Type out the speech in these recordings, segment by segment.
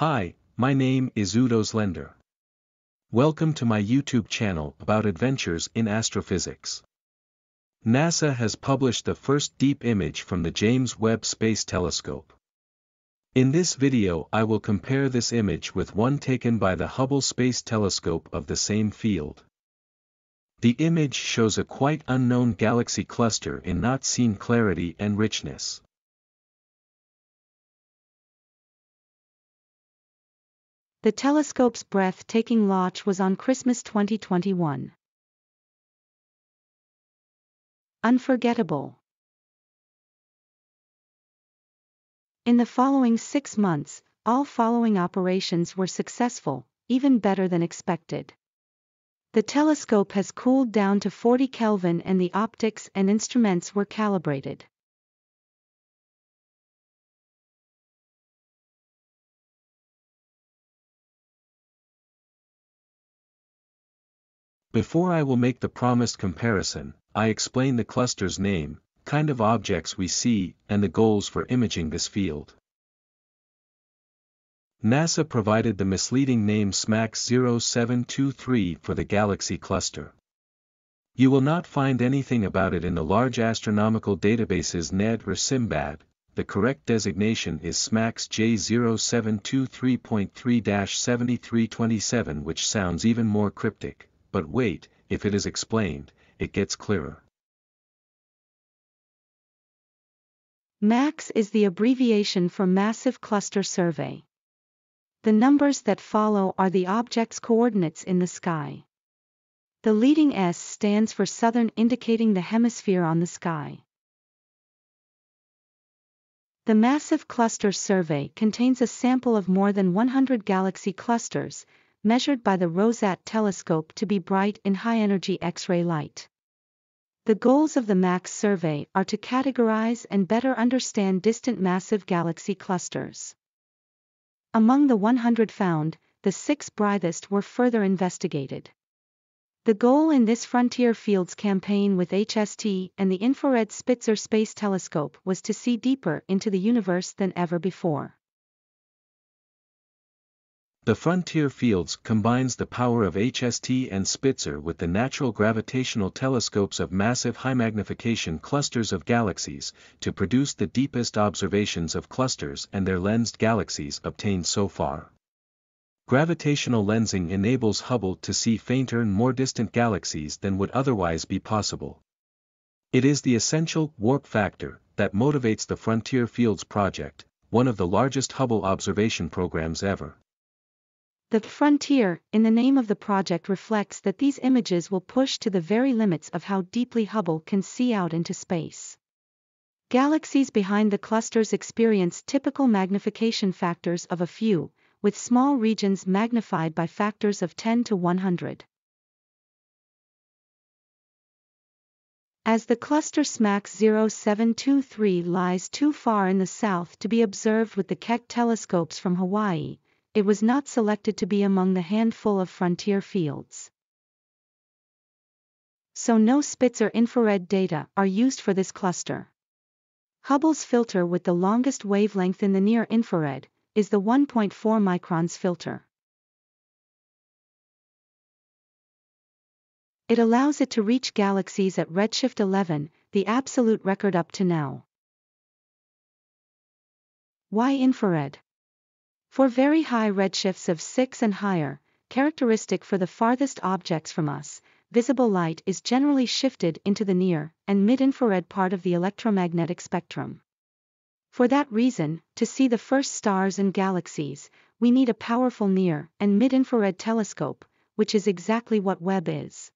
Hi, my name is Udo Slender. Welcome to my YouTube channel about adventures in astrophysics. NASA has published the first deep image from the James Webb Space Telescope. In this video I will compare this image with one taken by the Hubble Space Telescope of the same field. The image shows a quite unknown galaxy cluster in not seen clarity and richness. The telescope's breathtaking launch was on Christmas 2021. Unforgettable. In the following six months, all following operations were successful, even better than expected. The telescope has cooled down to 40 Kelvin and the optics and instruments were calibrated. Before I will make the promised comparison, I explain the cluster's name, kind of objects we see, and the goals for imaging this field. NASA provided the misleading name SMACS 0723 for the galaxy cluster. You will not find anything about it in the large astronomical databases NED or SIMBAD, the correct designation is SMACS J0723.3-7327 which sounds even more cryptic but wait, if it is explained, it gets clearer. MACS is the abbreviation for Massive Cluster Survey. The numbers that follow are the object's coordinates in the sky. The leading S stands for southern indicating the hemisphere on the sky. The Massive Cluster Survey contains a sample of more than 100 galaxy clusters, measured by the Rosat telescope to be bright in high-energy X-ray light. The goals of the MACS survey are to categorize and better understand distant massive galaxy clusters. Among the 100 found, the six brightest were further investigated. The goal in this Frontier Fields campaign with HST and the Infrared Spitzer Space Telescope was to see deeper into the universe than ever before. The Frontier Fields combines the power of HST and Spitzer with the natural gravitational telescopes of massive high-magnification clusters of galaxies to produce the deepest observations of clusters and their lensed galaxies obtained so far. Gravitational lensing enables Hubble to see fainter and more distant galaxies than would otherwise be possible. It is the essential warp factor that motivates the Frontier Fields project, one of the largest Hubble observation programs ever. The frontier, in the name of the project reflects that these images will push to the very limits of how deeply Hubble can see out into space. Galaxies behind the clusters experience typical magnification factors of a few, with small regions magnified by factors of 10 to 100. As the cluster SMACS 0723 lies too far in the south to be observed with the Keck telescopes from Hawaii, it was not selected to be among the handful of frontier fields. So no Spitzer infrared data are used for this cluster. Hubble's filter with the longest wavelength in the near infrared is the 1.4 microns filter. It allows it to reach galaxies at redshift 11, the absolute record up to now. Why infrared? For very high redshifts of 6 and higher, characteristic for the farthest objects from us, visible light is generally shifted into the near and mid-infrared part of the electromagnetic spectrum. For that reason, to see the first stars and galaxies, we need a powerful near and mid-infrared telescope, which is exactly what Webb is.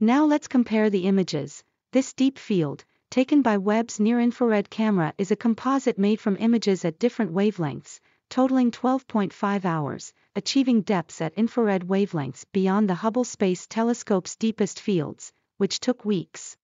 Now let's compare the images. This deep field, taken by Webb's near-infrared camera is a composite made from images at different wavelengths, totaling 12.5 hours, achieving depths at infrared wavelengths beyond the Hubble Space Telescope's deepest fields, which took weeks.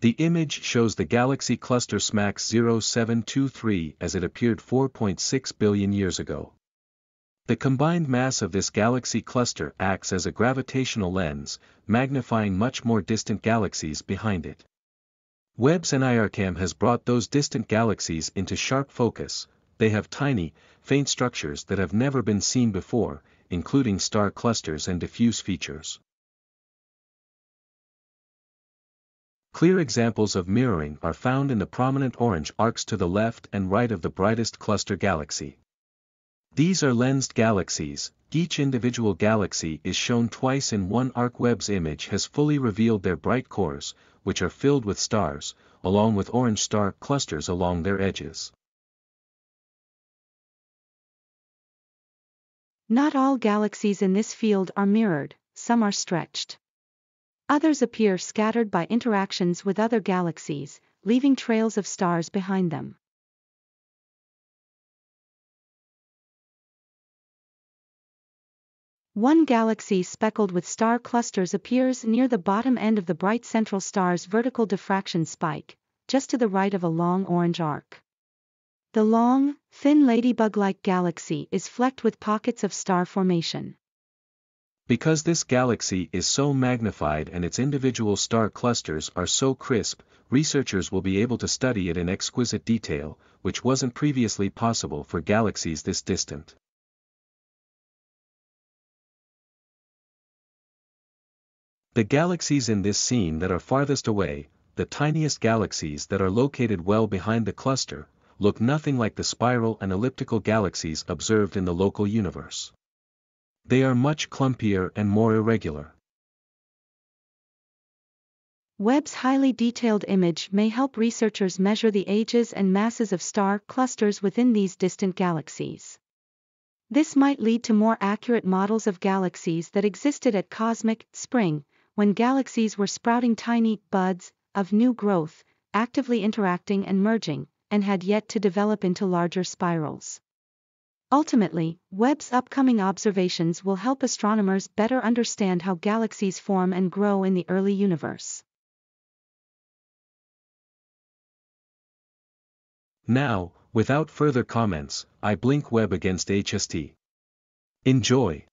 The image shows the galaxy cluster SMACS 0723 as it appeared 4.6 billion years ago. The combined mass of this galaxy cluster acts as a gravitational lens, magnifying much more distant galaxies behind it. Webb's NIRCam has brought those distant galaxies into sharp focus, they have tiny, faint structures that have never been seen before, including star clusters and diffuse features. Clear examples of mirroring are found in the prominent orange arcs to the left and right of the brightest cluster galaxy. These are lensed galaxies, each individual galaxy is shown twice in one arc Webb's image has fully revealed their bright cores, which are filled with stars, along with orange star clusters along their edges. Not all galaxies in this field are mirrored, some are stretched. Others appear scattered by interactions with other galaxies, leaving trails of stars behind them. One galaxy speckled with star clusters appears near the bottom end of the bright central star's vertical diffraction spike, just to the right of a long orange arc. The long, thin ladybug-like galaxy is flecked with pockets of star formation. Because this galaxy is so magnified and its individual star clusters are so crisp, researchers will be able to study it in exquisite detail, which wasn't previously possible for galaxies this distant. The galaxies in this scene that are farthest away, the tiniest galaxies that are located well behind the cluster, look nothing like the spiral and elliptical galaxies observed in the local universe. They are much clumpier and more irregular. Webb's highly detailed image may help researchers measure the ages and masses of star clusters within these distant galaxies. This might lead to more accurate models of galaxies that existed at cosmic spring, when galaxies were sprouting tiny buds of new growth, actively interacting and merging, and had yet to develop into larger spirals. Ultimately, Webb's upcoming observations will help astronomers better understand how galaxies form and grow in the early universe. Now, without further comments, I blink Webb against HST. Enjoy!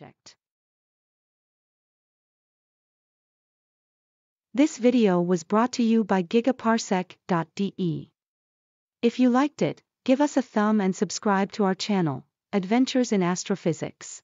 Project. This video was brought to you by gigaparsec.de. If you liked it, give us a thumb and subscribe to our channel, Adventures in Astrophysics.